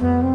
Mm-hmm.